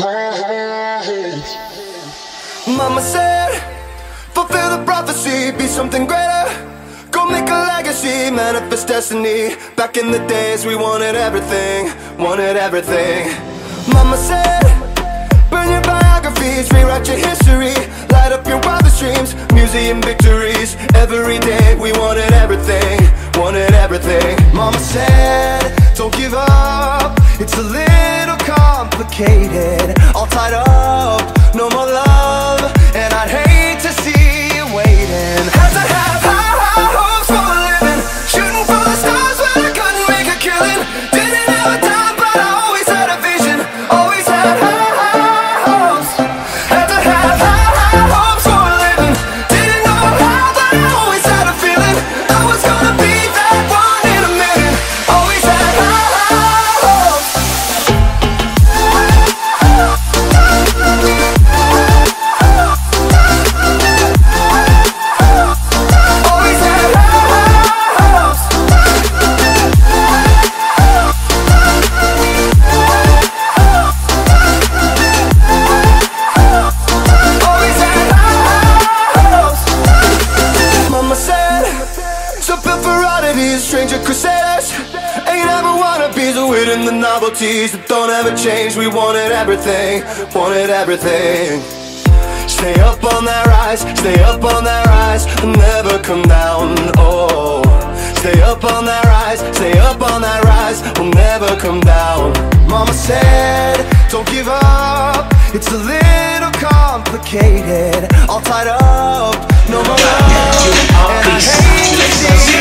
Mama said, fulfill the prophecy, be something greater. Go make a legacy, manifest destiny. Back in the days, we wanted everything, wanted everything. Mama said, burn your biographies, rewrite your history. Light up your wildest dreams, museum victories. Every day, we wanted everything, wanted everything. Mama said, don't give up. It's a little complicated, stranger crusaders. Ain't ever wannabes, we're waiting the novelties that don't ever change. We wanted everything, wanted everything. Stay up on that rise, stay up on that rise, and never come down. Oh, stay up on that rise, stay up on that rise, we'll never come down. Mama said, don't give up. It's a little complicated, all tied up, no more love. And I hate to